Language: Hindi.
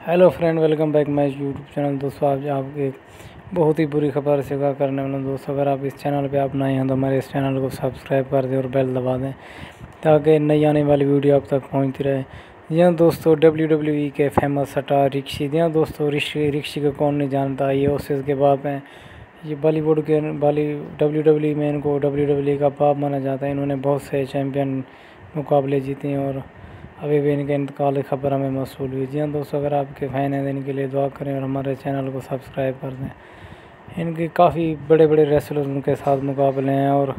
Hello friend welcome back my YouTube channel दोस्तों, आज आपके बहुत ही बुरी खबर से क्या करने वाला दोस्तों, अगर आप इस चैनल पे आप नए हैं तो हमारे इस चैनल को सब्सक्राइब कर दें और बेल दबा दें, ताकि नई आने वाली वीडियो आप तक पहुँचती रहे। यहाँ दोस्तों डब्ल्यू डब्ल्यू ई के फ़ेमस स्टार रिक्शी। यहाँ दोस्तों, रिक्शी रिक्शी को कौन नहीं जानता? ये ओसिस के बाप हैं। ये बॉलीवुड के बॉली डब्ल्यू डब्ल्यू में इनको डब्ल्यू डब्ल्यू का बाप माना जाता है। इन्होंने बहुत से चैम्पियन मुकाबले जीते हैं और अभी भी इनके इंतकाल की खबर हमें मौसू हुई। जी हाँ दोस्तों, अगर आपके फ़ैन हैं तो इनके लिए दुआ करें और हमारे चैनल को सब्सक्राइब कर दें। इनके काफ़ी बड़े बड़े रेसलर उनके साथ मुकाबले हैं और